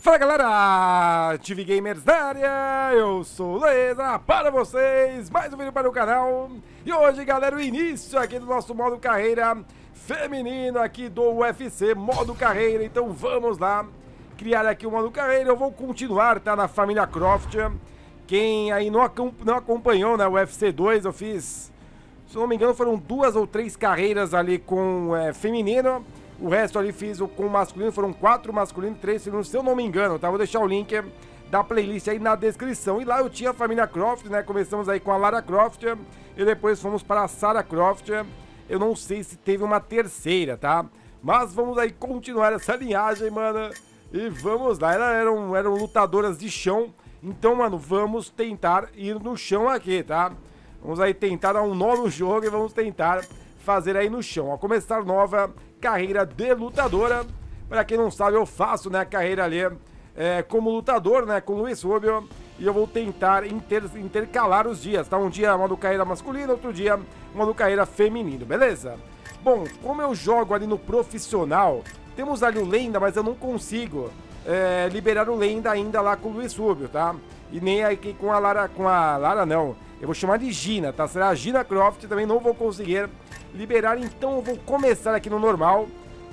Fala galera, TV Gamers na área, eu sou o Leza para vocês, mais um vídeo para o canal. E hoje galera, o início aqui do nosso modo carreira feminino aqui do UFC, modo carreira. Então vamos lá, criar aqui o modo carreira, eu vou continuar, tá, na família Croft. Quem aí não, não acompanhou, né, o UFC 2, eu fiz, se não me engano foram duas ou três carreiras ali com é, feminino o resto ali fiz com masculino, foram quatro masculinos, três femininos, se eu não me engano, tá? Vou deixar o link da playlist aí na descrição. E lá eu tinha a família Croft, né? Começamos aí com a Lara Croft e depois fomos para a Sarah Croft. Eu não sei se teve uma terceira, tá? Mas vamos aí continuar essa linhagem, mano. E vamos lá. Elas eram, eram lutadoras de chão. Então, mano, vamos tentar ir no chão aqui, tá? Vamos aí tentar dar um nó no jogo e vamos tentar fazer aí no chão. A começar nova carreira de lutadora. Para quem não sabe, eu faço né, carreira ali é, como lutador, né, com o Luiz Rubio. E eu vou tentar inter, intercalar os dias, tá? Um dia modo carreira masculina, outro dia modo carreira feminino, beleza? Bom, como eu jogo ali no profissional, temos ali o Lenda, mas eu não consigo é, liberar o Lenda ainda lá com o Luiz Rubio, tá? E nem aqui com a Lara, com a Lara não. Eu vou chamar de Gina, tá? Será a Gina Croft, também não vou conseguir liberar, então eu vou começar aqui no normal.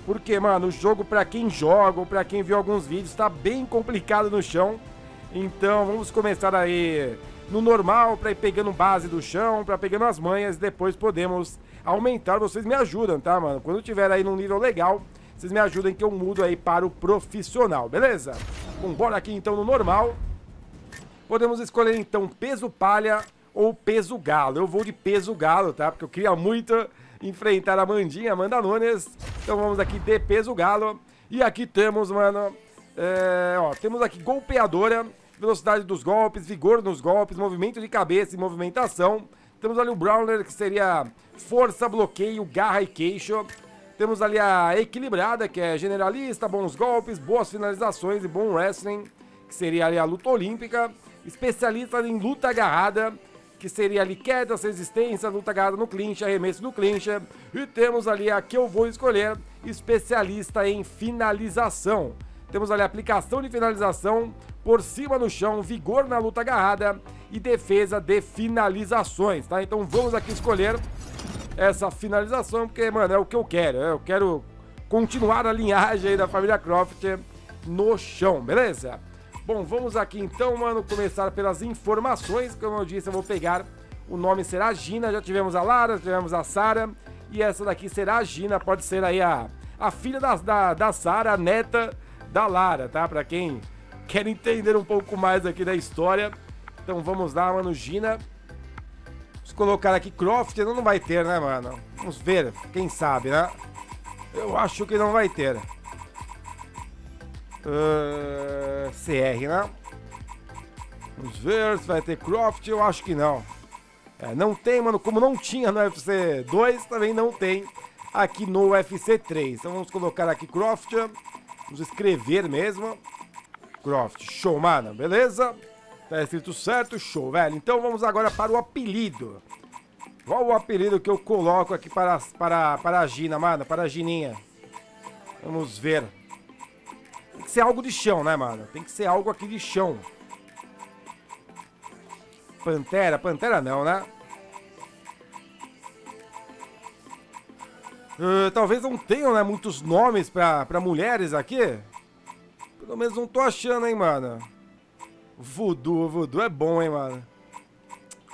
Porque, mano, o jogo pra quem joga ou pra quem viu alguns vídeos tá bem complicado no chão. Então vamos começar aí no normal pra ir pegando base do chão, pra pegando as manhas e depois podemos aumentar. Vocês me ajudam, tá, mano? Quando tiver aí num nível legal, vocês me ajudem que eu mudo aí para o profissional, beleza? Bom, bora aqui então no normal. Podemos escolher então peso palha ou peso galo. Eu vou de peso galo, tá? Porque eu queria muito enfrentar a Mandinha, Amanda Nunes. Então vamos aqui de peso galo. E aqui temos, mano, é, ó, temos aqui golpeadora, velocidade dos golpes, vigor nos golpes, movimento de cabeça e movimentação. Temos ali o Browner, que seria força, bloqueio, garra e queixo. Temos ali a equilibrada, que é generalista, bons golpes, boas finalizações e bom wrestling, que seria ali a luta olímpica. Especialista em luta agarrada, que seria ali quedas, resistência, luta agarrada no clinch, arremesso no clinch. E temos ali a que eu vou escolher, especialista em finalização. Temos ali aplicação de finalização, por cima no chão, vigor na luta agarrada e defesa de finalizações, tá? Então vamos aqui escolher essa finalização, porque, mano, é o que eu quero. Eu quero continuar a linhagem da família Croft no chão, beleza? Bom, vamos aqui então, mano, começar pelas informações. Como eu disse, eu vou pegar. O nome será Gina. Já tivemos a Lara, tivemos a Sara. E essa daqui será a Gina. Pode ser aí a, a filha da, da, da Sara, a neta da Lara, tá? Pra quem quer entender um pouco mais aqui da história. Então vamos lá, mano, Gina. Vamos colocar aqui Croft. Não vai ter, né, mano? Vamos ver, quem sabe, né? Eu acho que não vai ter. Uh, CR, né? Vamos ver se vai ter Croft. Eu acho que não. É, não tem, mano. Como não tinha no UFC 2, também não tem aqui no UFC 3. Então vamos colocar aqui Croft. Vamos escrever mesmo. Croft. Show, mano. Beleza? Tá escrito certo? Show, velho. Então vamos agora para o apelido. Qual o apelido que eu coloco aqui para, para, para a Gina, mano? Para a Gininha. Vamos ver ser algo de chão, né, mano? Tem que ser algo aqui de chão. Pantera? Pantera não, né? Uh, talvez não tenham, né, muitos nomes pra, pra mulheres aqui. Pelo menos não tô achando, hein, mano. Voodoo, voodoo é bom, hein, mano.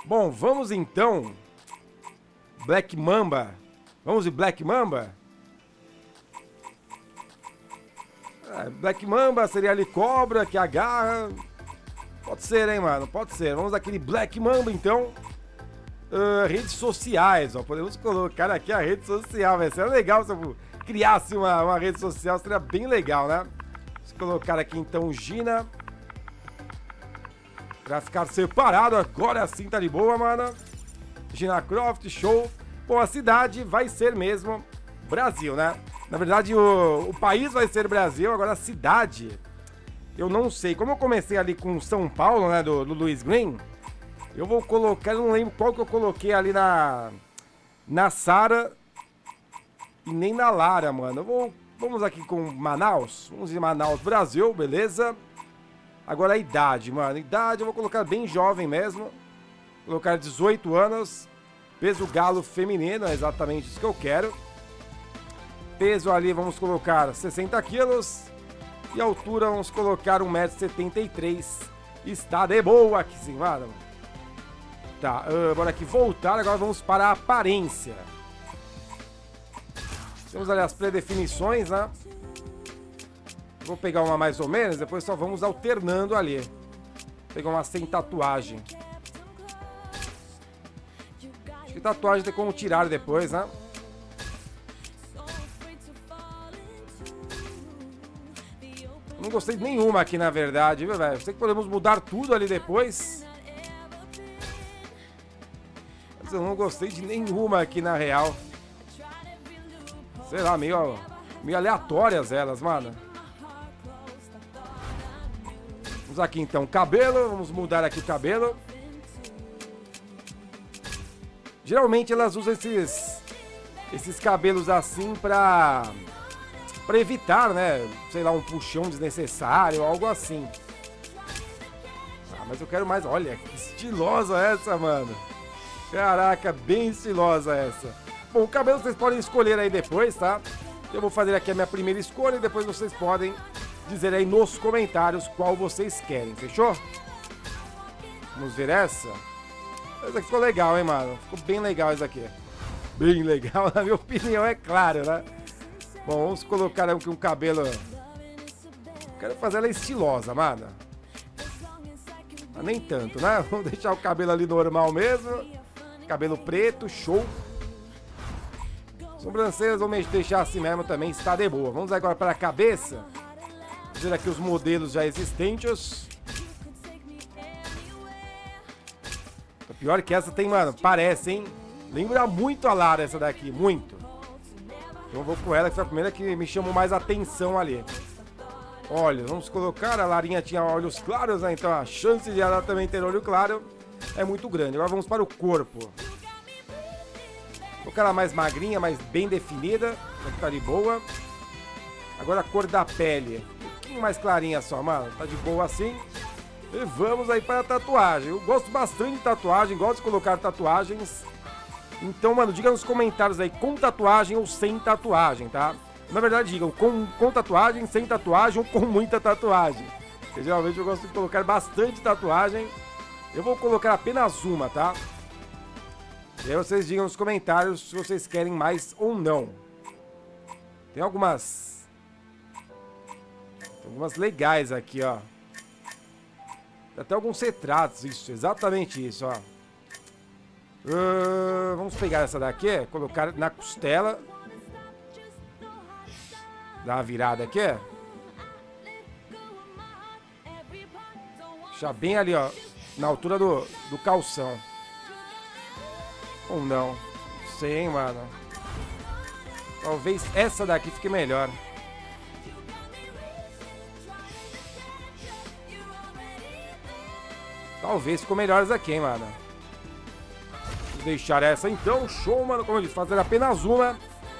Bom, vamos então. Black Mamba. Vamos de Black Mamba? É, Black Mamba seria ali cobra que agarra. Pode ser, hein, mano? Pode ser. Vamos daquele Black Mamba, então. Uh, redes sociais, ó. Podemos colocar aqui a rede social, vai ser legal se eu criasse uma, uma rede social, seria bem legal, né? Vamos colocar aqui, então, Gina. Pra ficar separado, agora sim tá de boa, mano. Gina Croft, show. Bom, a cidade vai ser mesmo Brasil, né? Na verdade, o, o país vai ser Brasil, agora a cidade. Eu não sei. Como eu comecei ali com São Paulo, né? Do, do Luiz Green. Eu vou colocar. Eu não lembro qual que eu coloquei ali na. Na Sara. E nem na Lara, mano. Eu vou. Vamos aqui com Manaus. Vamos em Manaus, Brasil, beleza? Agora a idade, mano. Idade eu vou colocar bem jovem mesmo. Vou colocar 18 anos. Peso galo feminino, é exatamente isso que eu quero. Peso ali vamos colocar 60 quilos. E altura vamos colocar 1,73m. Está de boa aqui sim, mano. Tá, uh, bora aqui voltar. Agora vamos para a aparência. Temos ali as predefinições, né? Vou pegar uma mais ou menos, depois só vamos alternando ali. Pegar uma sem tatuagem. Acho que tatuagem tem como tirar depois, né? Não gostei de nenhuma aqui, na verdade, viu, velho? Sei que podemos mudar tudo ali depois. Mas eu não gostei de nenhuma aqui, na real. Sei lá, meio, meio aleatórias elas, mano. Vamos aqui, então, cabelo. Vamos mudar aqui o cabelo. Geralmente elas usam esses, esses cabelos assim pra para evitar, né? Sei lá, um puxão desnecessário, algo assim. Ah, mas eu quero mais. Olha, que estilosa essa, mano. Caraca, bem estilosa essa. Bom, o cabelo vocês podem escolher aí depois, tá? Eu vou fazer aqui a minha primeira escolha e depois vocês podem dizer aí nos comentários qual vocês querem, fechou? Vamos ver essa? Essa aqui ficou legal, hein, mano? Ficou bem legal essa aqui. Bem legal, na minha opinião, é claro, né? Bom, vamos colocar aqui um cabelo. Quero fazer ela estilosa, mano. Mas nem tanto, né? Vamos deixar o cabelo ali normal mesmo. Cabelo preto, show. Sobrancelhas vamos deixar assim mesmo também, está de boa. Vamos agora para a cabeça. Ver aqui os modelos já existentes. O pior que essa tem, mano, parece, hein? Lembra muito a Lara essa daqui, muito. Então vou com ela, que foi a primeira que me chamou mais atenção ali. Olha, vamos colocar, a Larinha tinha olhos claros, né? Então a chance de ela também ter olho claro é muito grande. Agora vamos para o corpo. Colocar ela mais magrinha, mais bem definida, pra ficar de boa. Agora a cor da pele. Um pouquinho mais clarinha só, mano. Tá de boa assim. E vamos aí para a tatuagem. Eu gosto bastante de tatuagem, gosto de colocar tatuagens então, mano, diga nos comentários aí com tatuagem ou sem tatuagem, tá? Na verdade, digam com, com tatuagem, sem tatuagem ou com muita tatuagem. Porque geralmente eu gosto de colocar bastante tatuagem. Eu vou colocar apenas uma, tá? E aí vocês digam nos comentários se vocês querem mais ou não. Tem algumas... Tem algumas legais aqui, ó. Tem até alguns retratos, isso, exatamente isso, ó. Uh, vamos pegar essa daqui, colocar na costela. Dar uma virada aqui. Já bem ali, ó. Na altura do, do calção. Ou não. Não sei, hein, mano. Talvez essa daqui fique melhor. Talvez ficou melhor essa aqui, hein, mano deixar essa então. Show, mano. Como eu disse, fazer apenas uma.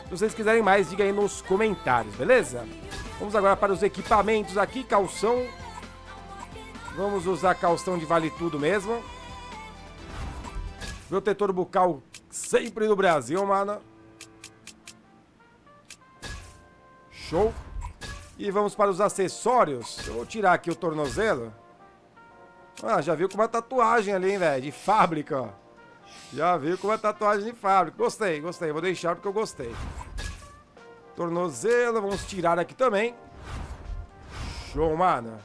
Se vocês quiserem mais, diga aí nos comentários, beleza? Vamos agora para os equipamentos aqui. Calção. Vamos usar calção de vale tudo mesmo. Protetor bucal sempre no Brasil, mano. Show. E vamos para os acessórios. Eu vou tirar aqui o tornozelo. Ah, já viu com uma tatuagem ali, hein, velho? De fábrica, ó. Já viu com uma tatuagem de fábrica. Gostei, gostei. Vou deixar porque eu gostei. Tornozelo, vamos tirar aqui também. Show, mano.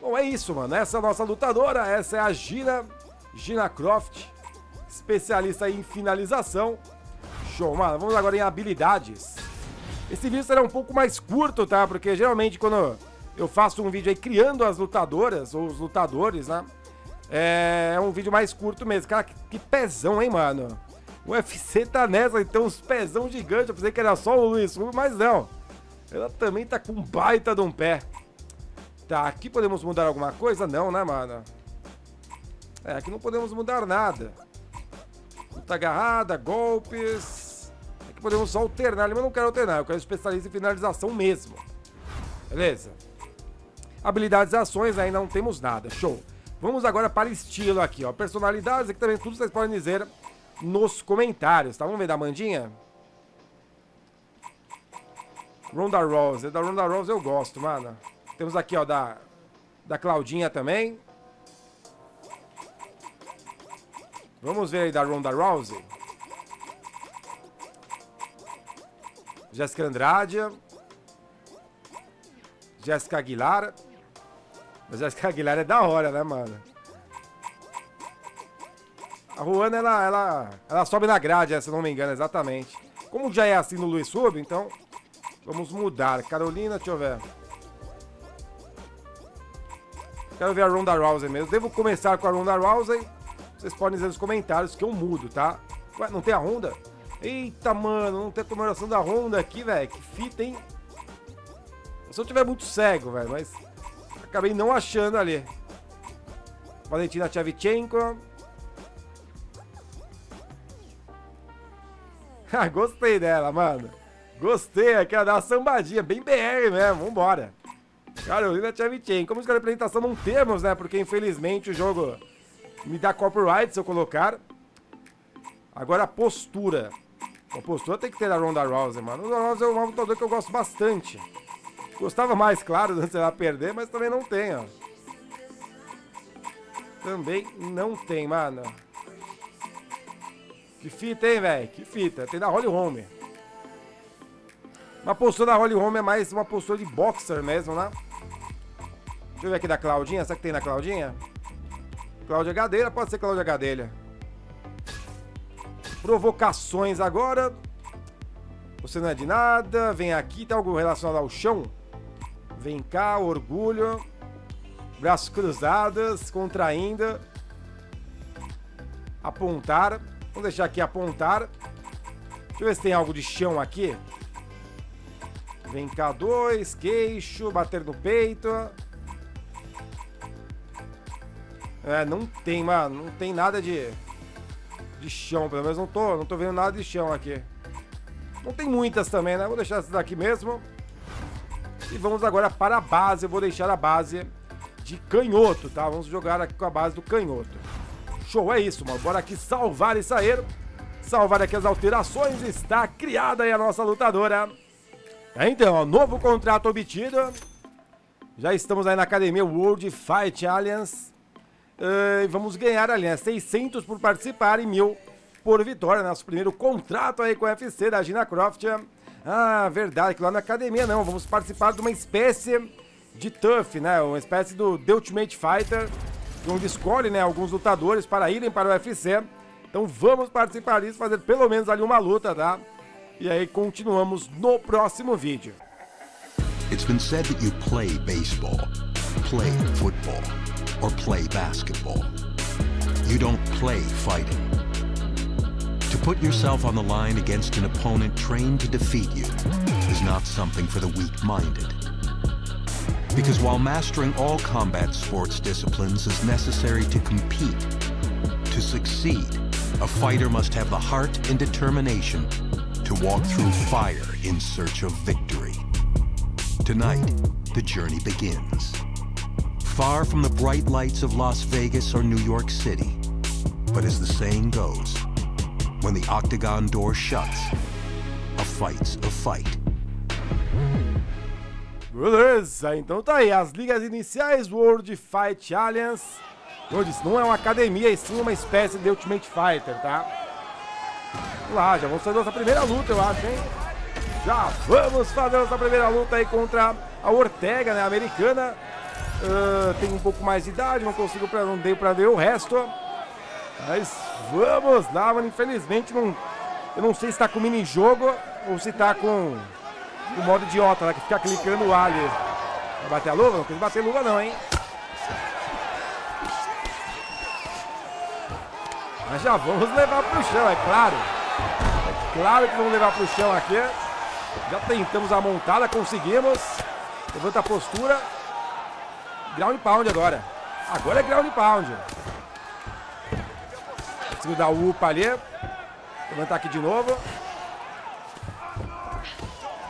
Bom, é isso, mano. Essa é a nossa lutadora. Essa é a Gina. Gina Croft. Especialista em finalização. Show, mano. Vamos agora em habilidades. Esse vídeo será um pouco mais curto, tá? Porque geralmente quando eu faço um vídeo aí criando as lutadoras, ou os lutadores, né? É, é um vídeo mais curto mesmo. Cara, que, que pezão, hein, mano? O UFC tá nessa, então uns pezão gigante. Eu pensei que era só o Luiz Rubio, mas não. Ela também tá com um baita de um pé. Tá, aqui podemos mudar alguma coisa? Não, né, mano? É, aqui não podemos mudar nada. Luta agarrada, golpes. Aqui podemos só alternar mas não quero alternar. Eu quero especialista em finalização mesmo. Beleza? Habilidades e ações, ainda não temos nada. Show. Vamos agora para estilo aqui, ó. Personalidades, aqui também tudo vocês podem dizer nos comentários, tá? Vamos ver da Mandinha? Ronda Rose. Da Ronda Rose eu gosto, mano. Temos aqui, ó, da, da Claudinha também. Vamos ver aí da Ronda Rousey. Jéssica Andrade. Jéssica Aguilar. Mas Jéssica Aguilar é da hora, né, mano? A Ruana, ela, ela, ela sobe na grade, se não me engano, exatamente. Como já é assim no Luiz Sub, então vamos mudar. Carolina, deixa eu ver. Quero ver a Ronda Rousey mesmo. Devo começar com a Ronda Rousey. Vocês podem dizer nos comentários que eu mudo, tá? Ué, não tem a Honda? Eita, mano, não tem a comemoração da Honda aqui, velho. Que fita, hein? Se eu tiver muito cego, velho, mas acabei não achando ali. Valentina Tchevchenko. Ah, gostei dela, mano. Gostei, aquela da sambadinha, bem BR mesmo, vambora. Carolina Tchevchenko. Como escolher apresentação não temos, né? Porque infelizmente o jogo me dá copyright se eu colocar. Agora a postura. A postura tem que ter a Ronda Rousey, mano. Ronda Rousey é um lutador que eu gosto bastante. Gostava mais, claro, antes dela perder, mas também não tem, ó. Também não tem, mano. Que fita, hein, velho? Que fita. Tem da Holly Holm. Uma postura da Holly Holm é mais uma postura de boxer mesmo, né? Deixa eu ver aqui da Claudinha. Será que tem na Claudinha? Cláudia Gadeira, pode ser Cláudia Gadelha. Provocações agora. Você não é de nada. Vem aqui, tem algo relacionado ao chão? Vem cá, orgulho. Braços cruzados, contraindo. Apontar. Vamos deixar aqui apontar. Deixa eu ver se tem algo de chão aqui. Vem cá, dois. Queixo, bater no peito. É, não tem, mano. Não tem nada de, de chão. Pelo menos não tô, não tô vendo nada de chão aqui. Não tem muitas também, né? Vou deixar essas daqui mesmo. E vamos agora para a base. Eu vou deixar a base de canhoto, tá? Vamos jogar aqui com a base do canhoto. Show, é isso, mano. Bora aqui salvar e sair. Salvar aqui as alterações. Está criada aí a nossa lutadora. É, então, ó, novo contrato obtido. Já estamos aí na academia World Fight Alliance. Uh, vamos ganhar ali, né? 600 por participar e 1000 por vitória. Nosso primeiro contrato aí com o UFC da Gina Croft. Ah, verdade, que lá na academia não. Vamos participar de uma espécie de TUF, né? Uma espécie do The Ultimate Fighter, onde escolhe, né, alguns lutadores para irem para o UFC. Então vamos participar disso, fazer pelo menos ali uma luta, tá? E aí continuamos no próximo vídeo. It's been said that you play baseball, play football. or play basketball. You don't play fighting. Put yourself on the line against an opponent trained to defeat you is not something for the weak-minded. Because while mastering all combat sports disciplines is necessary to compete, to succeed, a fighter must have the heart and determination to walk through fire in search of victory. Tonight, the journey begins far from the bright lights of Las Vegas or New York City. But as the saying goes, when the octagon door shuts, a fight's a fight. Beleza, então tá aí, as ligas iniciais World Fight Alliance. Como eu disse, não é uma academia, e sim uma espécie de Ultimate Fighter, tá? Vamos lá, já vamos fazer nossa primeira luta, eu acho, hein? Já vamos fazer nossa primeira luta aí contra a Ortega, né, americana. Uh, tem um pouco mais de idade, não consigo pra, não dei pra ver o resto. Mas vamos lá, mano. Infelizmente não. Eu não sei se tá com mini jogo ou se tá com o modo idiota, né? Que fica clicando lá ali. Vai bater a luva? Não quis bater luva não, hein? Mas já vamos levar pro chão, é claro. É claro que vamos levar pro chão aqui. Já tentamos a montada, conseguimos. Levanta a postura. Ground pound agora. Agora é ground pound. O upa ali. Levantar aqui de novo.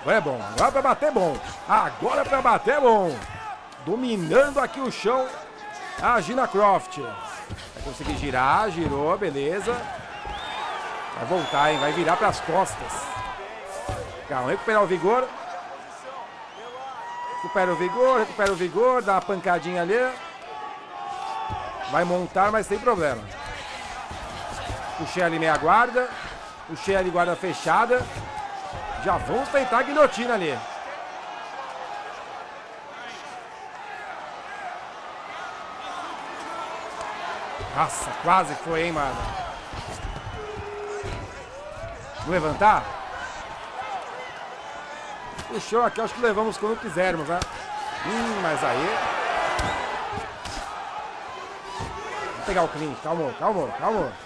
Agora é bom. Agora pra bater é bom. Agora pra bater é bom. Dominando aqui o chão. A Gina Croft. Vai conseguir girar. Girou, beleza. Vai voltar, hein? Vai virar pras costas. Calma, recuperar o vigor. Recupera o vigor, recupera o vigor. Dá uma pancadinha ali. Vai montar, mas sem problema. Puxei ali meia guarda. Puxei ali guarda fechada. Já vamos tentar a guilhotina ali. Nossa, quase foi, hein, mano. Vou levantar? Puxou aqui, acho que levamos quando quisermos, né? Hum, mas aí... Vamos pegar o clean. Calma, calma, calma.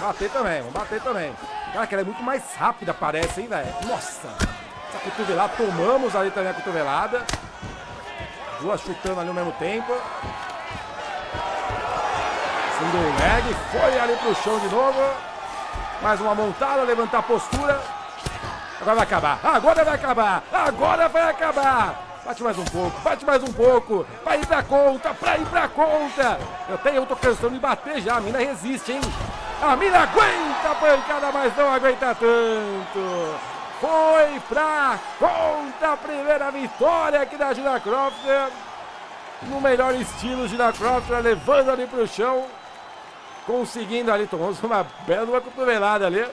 Bater também, vamos bater também. Cara, que ela é muito mais rápida, parece, hein, velho? Nossa! Essa cotovelada, tomamos ali também a cotovelada. Duas chutando ali ao mesmo tempo. Single leg, foi ali pro chão de novo. Mais uma montada, levantar a postura. Agora vai acabar, agora vai acabar, agora vai acabar. Bate mais um pouco, bate mais um pouco. Pra ir pra conta, pra ir pra conta. Eu, tenho, eu tô cansando de bater já, a mina resiste, hein? A mina aguenta a pancada, mas não aguenta tanto. Foi pra conta a primeira vitória aqui da Gina Croft. No melhor estilo, Gina Croft levando ali pro chão. Conseguindo ali, tomamos uma bela uma cotovelada ali.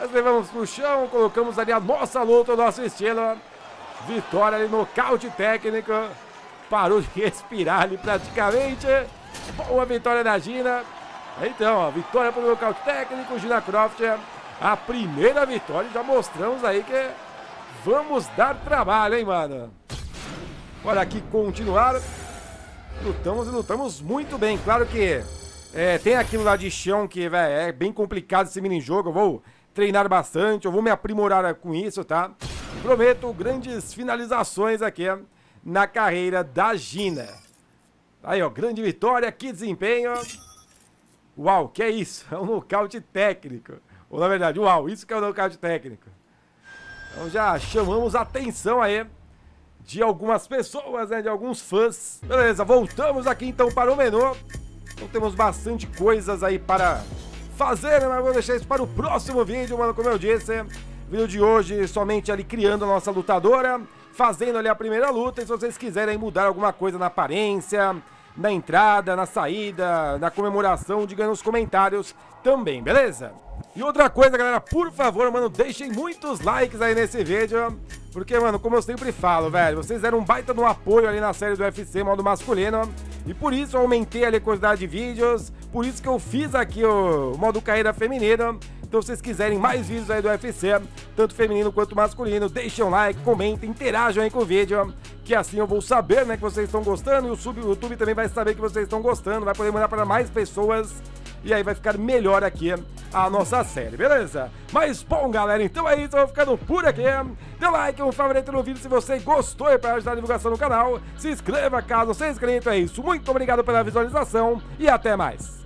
Nós levamos pro chão, colocamos ali a nossa luta, o nosso estilo. Vitória ali, nocaute técnico. Parou de respirar ali praticamente. Boa vitória da Gina. Então, ó, vitória pro nocaute técnico, Gina Croft. A primeira vitória, já mostramos aí que vamos dar trabalho, hein, mano. Olha aqui, continuar. Lutamos e lutamos muito bem. Claro que é, tem aquilo lá de chão que véio, é bem complicado esse mini jogo. Eu vou treinar bastante, eu vou me aprimorar com isso, tá? Prometo grandes finalizações aqui na carreira da Gina. Aí, ó, grande vitória, que desempenho. Uau, que é isso? É um nocaute técnico. Ou na verdade, uau, isso que é um nocaute técnico. Então já chamamos a atenção aí de algumas pessoas, né, de alguns fãs. Beleza, voltamos aqui então para o menu. Então temos bastante coisas aí para fazer, né, mas vou deixar isso para o próximo vídeo, mano, como eu disse. Vídeo de hoje somente ali criando a nossa lutadora, fazendo ali a primeira luta. E se vocês quiserem mudar alguma coisa na aparência, na entrada, na saída, na comemoração, diga nos comentários também, beleza? E outra coisa, galera, por favor, mano, deixem muitos likes aí nesse vídeo. Porque, mano, como eu sempre falo, velho, vocês deram um baita um apoio ali na série do UFC modo masculino. E por isso eu aumentei ali a quantidade de vídeos. Por isso que eu fiz aqui o modo carreira feminina. Então, se vocês quiserem mais vídeos aí do UFC, tanto feminino quanto masculino, deixem um like, comentem, interajam aí com o vídeo, que assim eu vou saber, né, que vocês estão gostando e o YouTube também vai saber que vocês estão gostando, vai poder mandar para mais pessoas e aí vai ficar melhor aqui a nossa série, beleza? Mas bom, galera, então é isso, eu vou ficando por aqui. Dê like, um favorito no vídeo se você gostou e para ajudar a divulgação no canal. Se inscreva caso seja inscrito, é isso. Muito obrigado pela visualização e até mais.